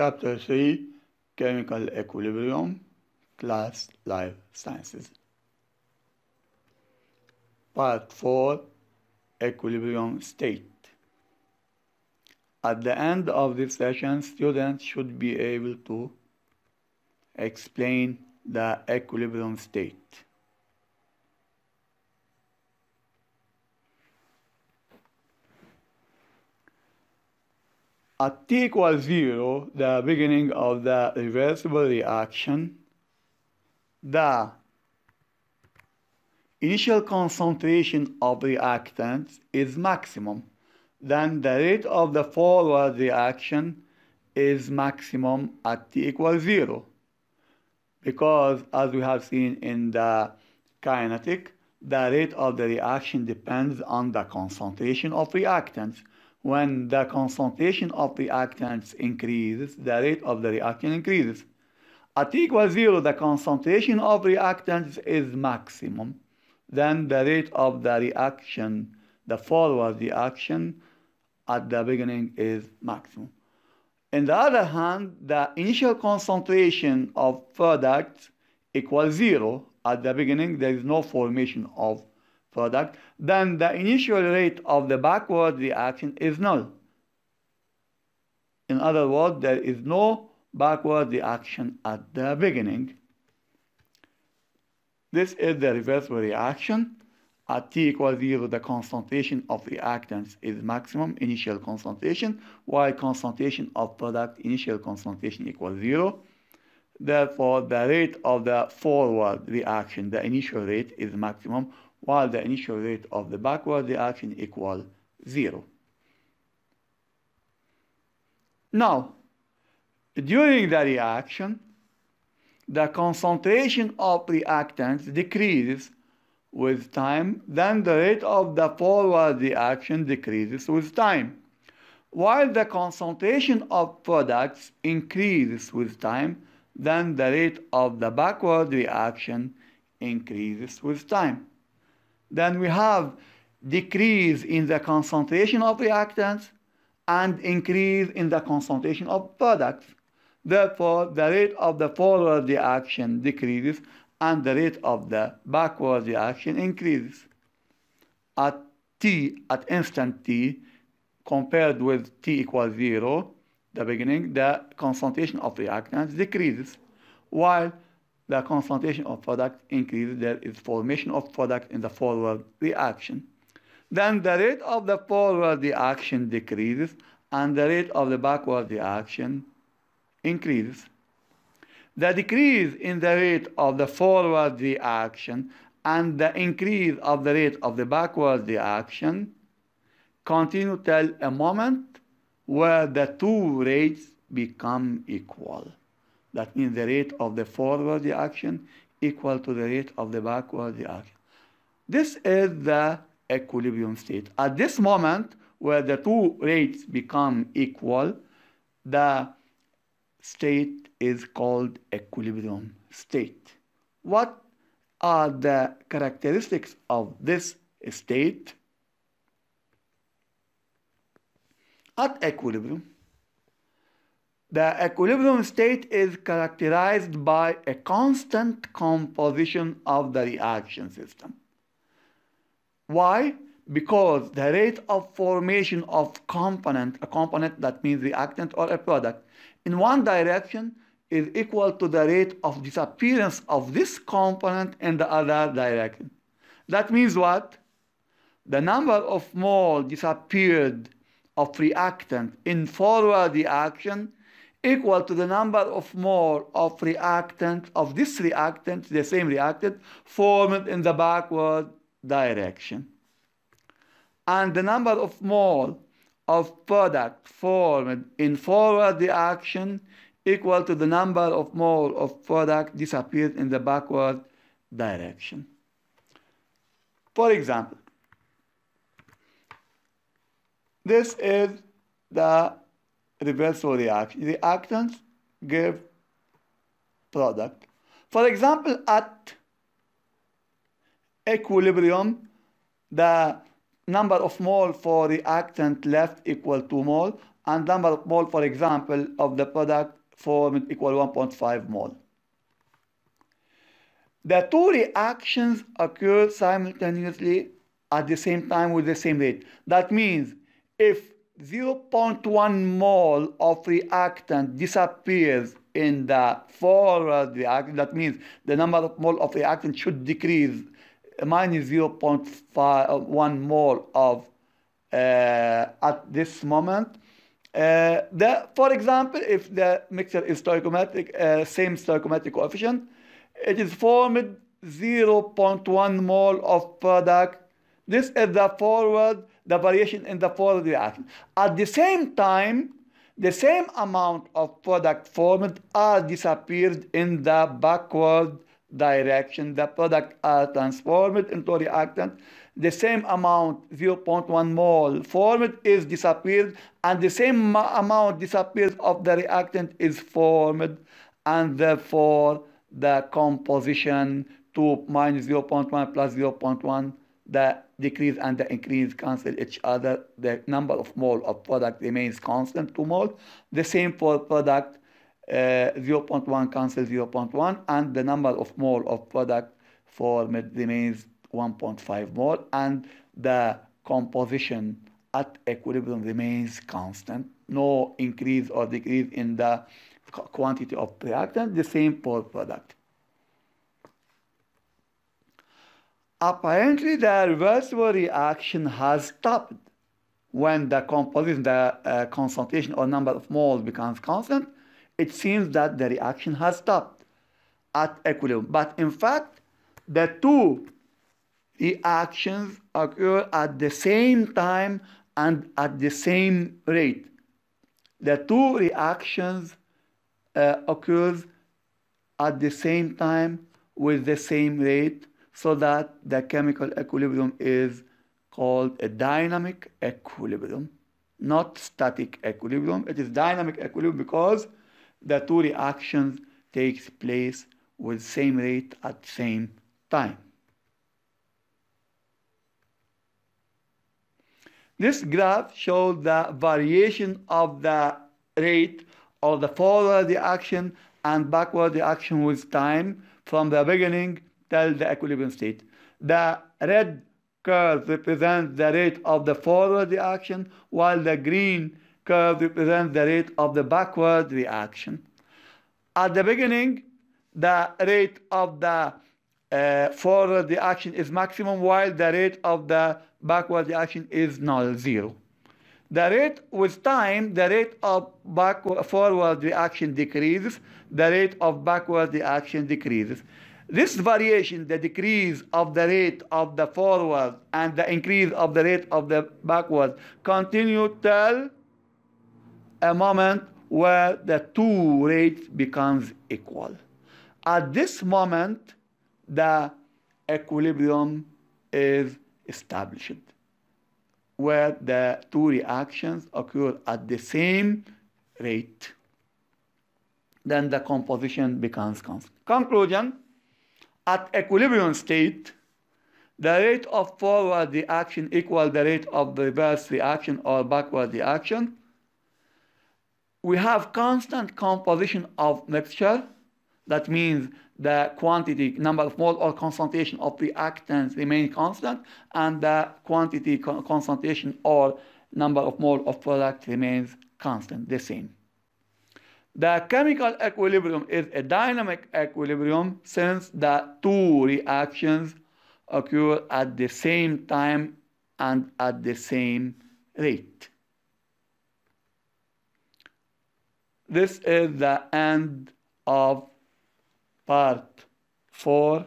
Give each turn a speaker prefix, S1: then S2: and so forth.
S1: Chapter 3 Chemical Equilibrium Class Life Sciences Part 4 Equilibrium State At the end of this session, students should be able to explain the equilibrium state. At t equals 0, the beginning of the reversible reaction, the initial concentration of reactants is maximum. Then the rate of the forward reaction is maximum at t equals 0. Because as we have seen in the kinetic, the rate of the reaction depends on the concentration of reactants. When the concentration of reactants increases, the rate of the reaction increases. At equals 0, the concentration of reactants is maximum. Then the rate of the reaction, the forward reaction at the beginning is maximum. On the other hand, the initial concentration of products equals 0. At the beginning, there is no formation of product, then the initial rate of the backward reaction is null. In other words, there is no backward reaction at the beginning. This is the reversible reaction. At t equals 0, the concentration of reactants is maximum initial concentration, while concentration of product initial concentration equals 0. Therefore, the rate of the forward reaction, the initial rate, is maximum, while the initial rate of the backward reaction equal 0. Now, during the reaction, the concentration of reactants decreases with time, then the rate of the forward reaction decreases with time. While the concentration of products increases with time, then the rate of the backward reaction increases with time. Then we have decrease in the concentration of reactants and increase in the concentration of products. Therefore, the rate of the forward reaction decreases and the rate of the backward reaction increases. At t, at instant t, compared with t equals 0, the beginning, the concentration of reactants decreases, while the concentration of product increases, there is formation of product in the forward reaction. Then the rate of the forward reaction decreases, and the rate of the backward reaction increases. The decrease in the rate of the forward reaction and the increase of the rate of the backward reaction continue till a moment where the two rates become equal. That means the rate of the forward reaction equal to the rate of the backward reaction. This is the equilibrium state. At this moment, where the two rates become equal, the state is called equilibrium state. What are the characteristics of this state? At equilibrium, the equilibrium state is characterized by a constant composition of the reaction system. Why? Because the rate of formation of component, a component that means reactant or a product, in one direction is equal to the rate of disappearance of this component in the other direction. That means what? The number of mole disappeared of reactant in forward reaction equal to the number of mole of reactant of this reactant, the same reactant, formed in the backward direction. And the number of mole of product formed in forward reaction equal to the number of mole of product disappeared in the backward direction. For example, this is the reversal reaction. Reactants give product. For example, at equilibrium, the number of mole for the reactant left equal to mole and number of mole, for example, of the product formed equal 1.5 mole. The two reactions occur simultaneously at the same time with the same rate. That means if 0.1 mole of reactant disappears in the forward reactant, that means the number of mole of reactant should decrease minus 0.1 mole of uh, at this moment. Uh, the, for example, if the mixture is stoichiometric, uh, same stoichiometric coefficient, it is formed 0.1 mole of product. This is the forward, the variation in the forward reaction. At the same time, the same amount of product formed are disappeared in the backward direction. The product are transformed into reactant. The same amount, 0.1 mole formed is disappeared and the same amount disappears of the reactant is formed and therefore the composition 2 minus 0.1 plus 0.1 the decrease and the increase cancel each other. The number of mole of product remains constant 2 mole. The same for product uh, 0.1 cancel 0.1 and the number of mole of product formed remains 1.5 mole and the composition at equilibrium remains constant. No increase or decrease in the quantity of reactant, the same for product. Apparently, the reversible reaction has stopped when the composition, the uh, concentration or number of moles becomes constant. It seems that the reaction has stopped at equilibrium. But in fact, the two reactions occur at the same time and at the same rate. The two reactions uh, occurs at the same time with the same rate so that the chemical equilibrium is called a dynamic equilibrium, not static equilibrium. It is dynamic equilibrium because the two reactions takes place with same rate at same time. This graph shows the variation of the rate or the forward reaction and backward reaction with time from the beginning till the equilibrium state. The red curve represents the rate of the forward reaction, while the green curve represents the rate of the backward reaction. At the beginning, the rate of the uh, forward reaction is maximum, while the rate of the backward reaction is null, zero. The rate with time, the rate of backward, forward reaction decreases, the rate of backward reaction decreases. This variation, the decrease of the rate of the forward and the increase of the rate of the backward, continue till a moment where the two rates becomes equal. At this moment, the equilibrium is established where the two reactions occur at the same rate, then the composition becomes constant. Conclusion, at equilibrium state, the rate of forward reaction equal the rate of reverse reaction or backward reaction. We have constant composition of mixture. That means the quantity, number of mole or concentration of reactants remain constant, and the quantity, concentration or number of mole of product remains constant, the same. The chemical equilibrium is a dynamic equilibrium since the two reactions occur at the same time and at the same rate. This is the end of part 4